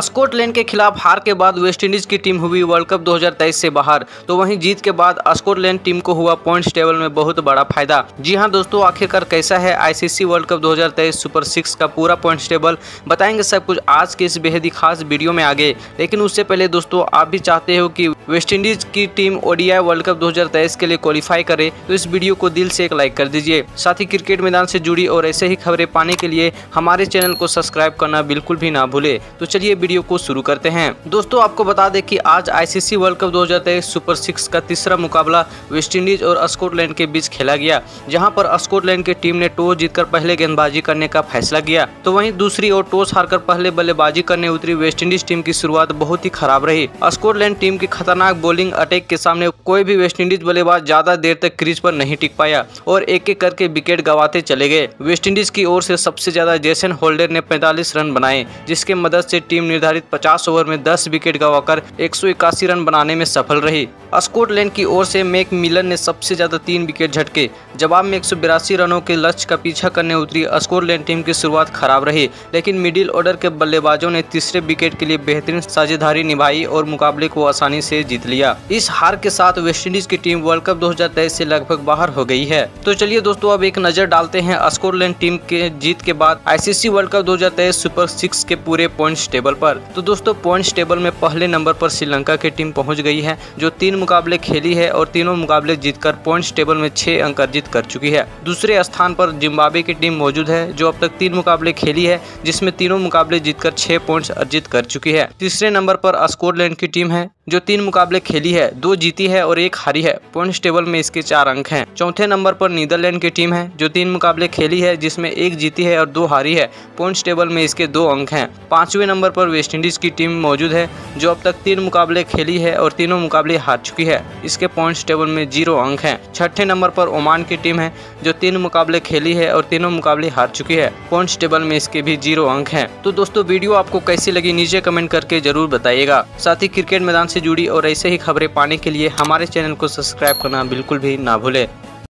Scotland के खिलाफ हार के बाद वेस्टइंडीज की टीम हुई वर्ल्ड कप 2023 से बाहर। तो वहीं जीत के बाद स्कॉटलैंड टीम को हुआ पॉइंट्स टेबल में बहुत बड़ा फ़ायदा। जी हाँ दोस्तों, आखिरकार कैसा है ICC world cup 2023 super six का पूरा पॉइंट्स टेबल? बताएँगे सब कुछ आज के इस बेहद ही खास वीडियो में आगे। लेकिन उससे पहले दोस्तों, आप भी चाहते हो कि वेस्टइंडीज की टीम ओडीआई वर्ल्ड कप 2023 के लिए क्वालिफाई करे तो इस वीडियो को दिल से एक लाइक कर दीजिए। साथ ही क्रिकेट मैदान से जुड़ी और ऐसे ही खबरें पाने के लिए हमारे चैनल को सब्सक्राइब करना बिल्कुल भी ना भूले। तो चलिए वीडियो को शुरू करते हैं। दोस्तों, आपको बता दें कि आज ICC world cup 2023 super six का तीसरा मुकाबला वेस्टइंडीज और स्कॉटलैंड के बीच खेला गया, जहाँ पर स्कॉटलैंड की टीम ने टॉस जीतकर पहले गेंदबाजी करने का फैसला किया। तो वहीं दूसरी ओर टॉस हारकर पहले बल्लेबाजी करने उतरी वेस्टइंडीज टीम की शुरुआत बहुत ही खराब रही। स्कॉटलैंड टीम की खतरनाक बॉलिंग अटैक के सामने कोई भी वेस्टइंडीज बल्लेबाज ज़्यादा देर तक क्रीज पर नहीं टिक पाया और एक एक करके विकेट गवाते चले गए। वेस्टइंडीज की ओर से सबसे ज़्यादा जेसन होल्डर ने 45 रन बनाए, जिसके मदद से टीम निर्धारित 50 ओवर में 10 विकेट गवाकर एक रन बनाने में सफल रही। स्कॉटलैंड की ओर से मैक मिलन ने सबसे ज़्यादा तीन विकेट झटके, जवाब में एक रनों के लक्ष्य का पीछा करने उतरी स्कॉटलैंड टीम की शुरुआत खराब रही, लेकिन मिडिल ऑर्डर के बल्लेबाजों ने तीसरे विकेट के लिए बेहतरीन साझेदारी निभाई और मुकाबले को आसानी से जीत लिया। इस हार के साथ वेस्टइंडीज की टीम वर्ल्ड कप 2023 से लगभग बाहर हो गई है। तो चलिए दोस्तों, अब एक नज़र डालते हैं स्कॉटलैंड टीम के जीत के बाद ICC world cup 2023 super six के पूरे पॉइंट्स टेबल पर। तो दोस्तों पॉइंट्स टेबल में पहले नंबर पर श्रीलंका की टीम पहुँच गई है, जो तीन मुकाबले खेली है और तीनों मुकाबले जीतकर पॉइंट्स टेबल में छह अंक अर्जित कर चुकी है। दूसरे स्थान पर जिम्बाब्वे की टीम मौजूद है, जो अब तक तीन मुकाबले खेली है, जिसमें तीनों मुकाबले जीतकर छह पॉइंट्स अर्जित कर चुकी है। तीसरे नंबर पर स्कॉटलैंड की टीम है जो तीन मुकाबले खेली है, दो जीती है और एक हारी है। पॉइंट्स टेबल में इसके चार अंक हैं। चौथे नंबर पर नीदरलैंड की टीम है, जो तीन मुकाबले खेली है, जिसमें एक जीती है और दो हारी है। पॉइंट्स टेबल में इसके दो अंक हैं। पाँचवें नंबर पर वेस्टइंडीज की टीम मौजूद है, जो अब तक तीन मुकाबले खेली है और तीनों मुकाबले हार चुकी है। इसके पॉइंट्स टेबल में ज़ीरो अंक है। छठे नंबर पर ओमान की टीम है, जो तीन मुकाबले खेली है और तीनों मुकाबले हार चुकी है। पॉइंट्स टेबल में इसके भी ज़ीरो अंक है। तो दोस्तों, वीडियो आपको कैसी लगी, नीचे कमेंट करके ज़रूर बताइएगा। साथ ही क्रिकेट मैदान से जुड़ी और ऐसे ही खबरें पाने के लिए हमारे चैनल को सब्सक्राइब करना बिल्कुल भी ना भूले।